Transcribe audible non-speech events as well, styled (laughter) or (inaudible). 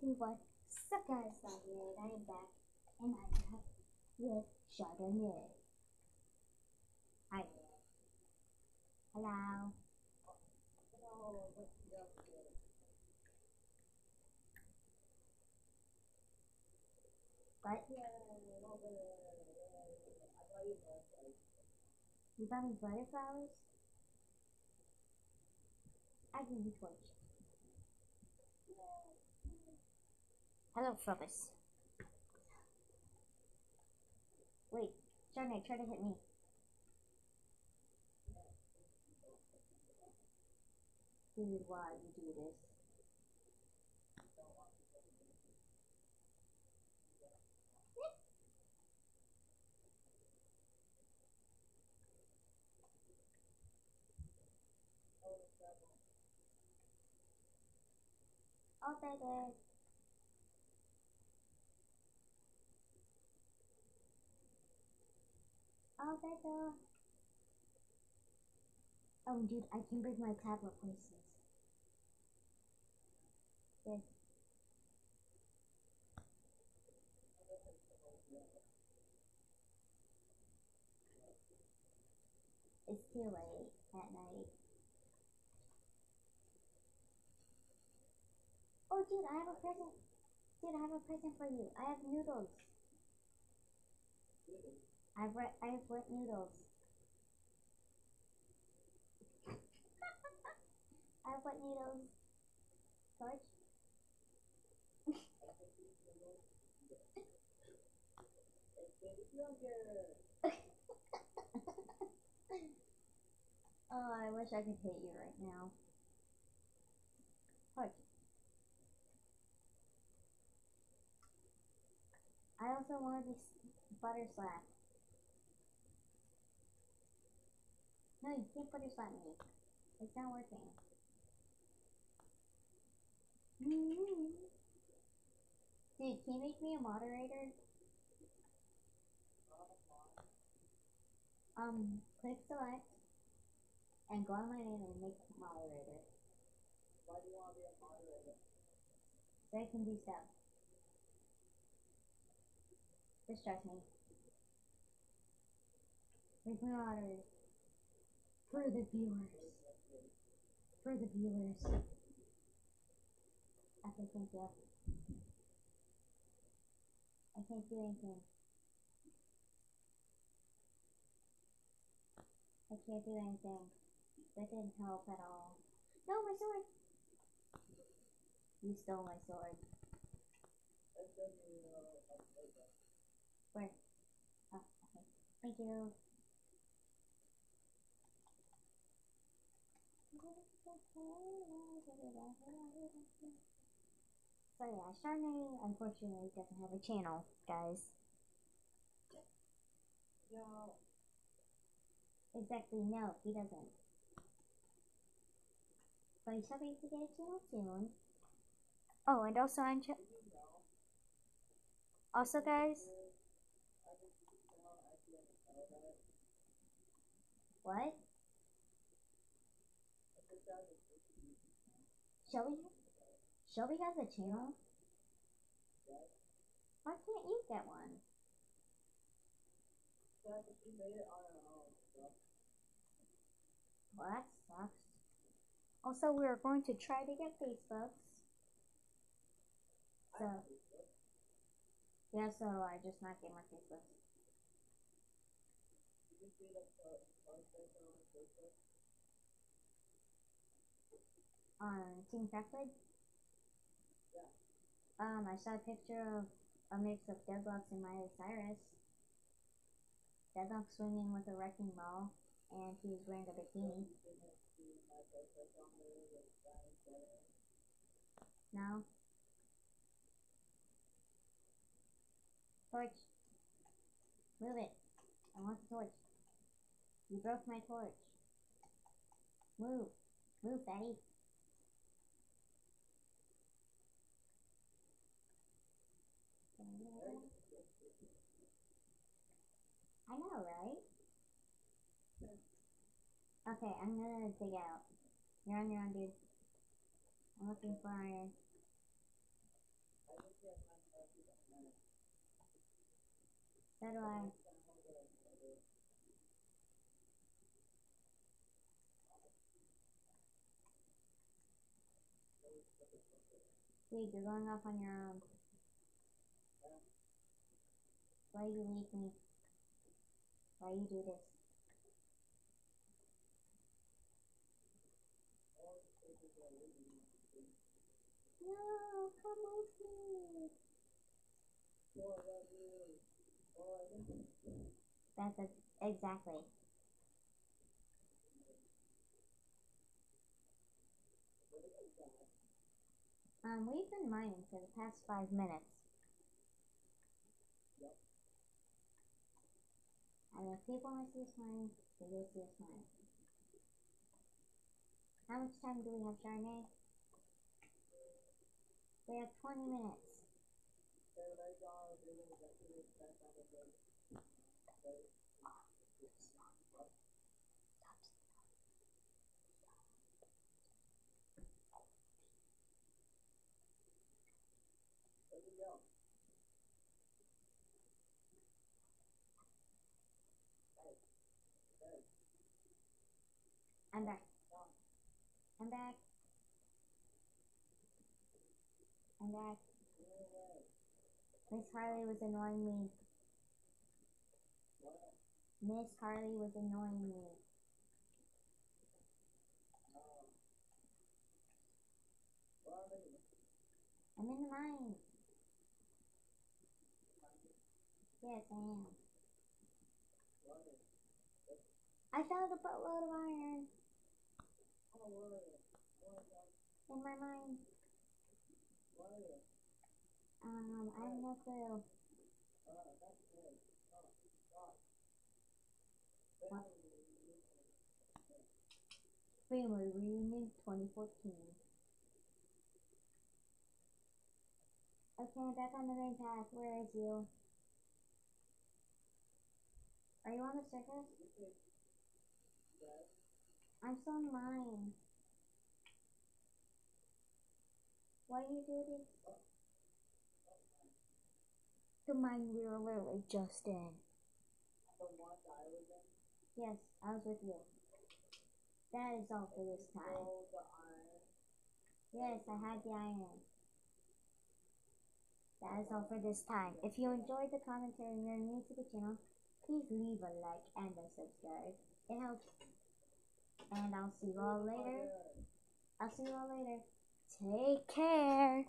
to what's up guys, Saturday, I am back in Minecraft with Chardonae. Hi. Hello. What? You got me butterflies? I give you torch. Hello, Frobus. Wait, Chardonae, try to hit me. Dude, why you do this? Oh, baby. Oh, baby. Oh, dude, I can bring my tablet places. Yes. It's too late at night. Oh, dude, I have a present. Dude, I have a present for you. I have noodles. I have wet, I have wet noodles. I have wet noodles. George? (laughs) oh, I wish I could hit you right now. George. I also want to butter slap. No, you can't butter slap me. It's not working. Dude, can you make me a moderator? Um, click select and go on my name and make moderator. Why do you want to be a moderator? So I can do stuff. Just trust me. Make me a moderator. For the viewers. For the viewers. Okay, thank you. I can't do anything. I can't do anything. That didn't help at all. No, my sword! You stole my sword. Where? Oh, okay. Thank you. So yeah, Charnay unfortunately doesn't have a channel, guys. No. Exactly, no, he doesn't. But he's hoping to get a channel soon. Oh, and also I'm ch- also guys. What? Shelby? Shelby has a channel. Why can't you get one? Well, that sucks. Also, we're going to try to get Facebooks. So, yeah, so I just not get my Facebooks. On Team Crafted? Yeah. Um, I saw a picture of a mix of Deadlox and Miley Cyrus. Deadlox swinging with a wrecking ball, and he's wearing a bikini. No? Torch. Move it. I want the torch. You broke my torch. Move. Move, fatty. Okay, I'm gonna dig out. You're on your own, dude. I'm looking for iron. So do I. Dude, you're going off on your own. Why do you leave me? Why do you do this? No, come with me. That's a, exactly. Um, we've been mining for the past five minutes. Yep. And if people want to see us mine, they will see us mine. How much time do we have, Charnay? We have 20 minutes. I'm back. I'm back. I'm back. Miss Harley was annoying me. Miss Harley was annoying me. I'm in the mine. Yes, I am. I found a boatload of iron in my mine. Um, I have no clue. Family reunion 2014. Okay, back on the main path. Where is you? Are you on the surface? I'm still in mine. Why do you do this? The mine we were literally just in. Yes, I was with you. That is all for this time. Yes, I had the iron. That is all for this time. If you enjoyed the commentary and you're new to the channel, please leave a like and a subscribe. It helps. And I'll see you all later. I'll see you all later. Take care.